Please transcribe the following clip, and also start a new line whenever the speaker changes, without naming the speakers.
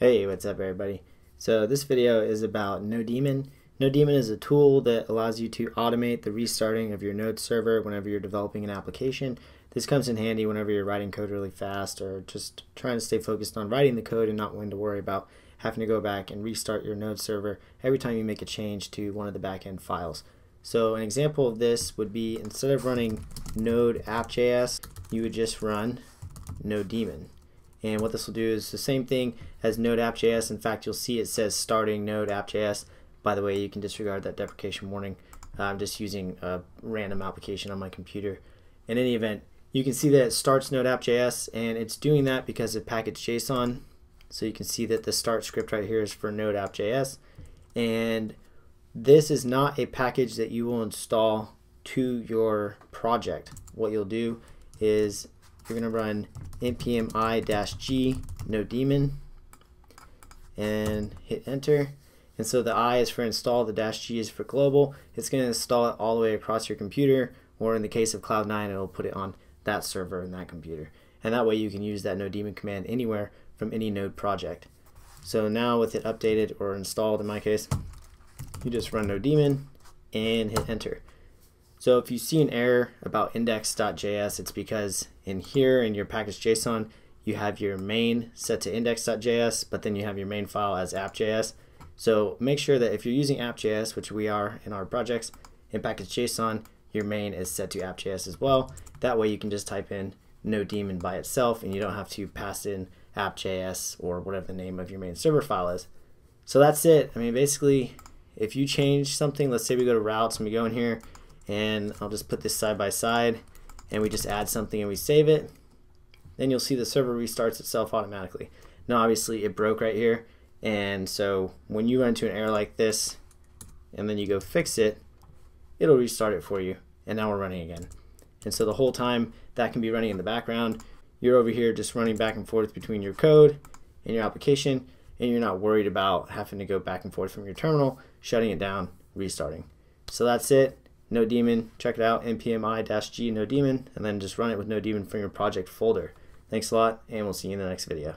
Hey, what's up everybody? So this video is about Nodemon. Nodemon is a tool that allows you to automate the restarting of your node server whenever you're developing an application. This comes in handy whenever you're writing code really fast or just trying to stay focused on writing the code and not wanting to worry about having to go back and restart your node server every time you make a change to one of the backend files. So an example of this would be instead of running node app.js, you would just run Nodemon. And what this will do is the same thing as Node app.js. In fact, you'll see it says starting Node app.js. By the way, you can disregard that deprecation warning. I'm just using a random application on my computer. In any event, you can see that it starts Node app.js, and it's doing that because of package JSON. So you can see that the start script right here is for Node app.js. And this is not a package that you will install to your project. What you'll do is you're going to run npm i-g nodemon and hit enter. And so the I is for install, the dash G is for global. It's going to install it all the way across your computer, or in the case of Cloud9, it'll put it on that server and that computer. And that way you can use that nodemon command anywhere from any node project. So now with it updated or installed in my case, you just run nodemon and hit enter. So if you see an error about index.js, it's because in here in your package.json, you have your main set to index.js, but then you have your main file as app.js. So make sure that if you're using app.js, which we are in our projects, in package.json, your main is set to app.js as well. That way you can just type in Nodemon by itself and you don't have to pass in app.js or whatever the name of your main server file is. So that's it. I mean, basically, if you change something, let's say we go to routes and we go in here and I'll just put this side by side and we just add something and we save it. Then you'll see the server restarts itself automatically. Now obviously it broke right here and so when you run into an error like this and then you go fix it it'll restart it for you and now we're running again. And so the whole time that can be running in the background. You're over here just running back and forth between your code and your application and you're not worried about having to go back and forth from your terminal shutting it down restarting. So that's it Nodemon. Check it out, npmi-g no Nodemon, and then just run it with Nodemon from your project folder. Thanks a lot, and we'll see you in the next video.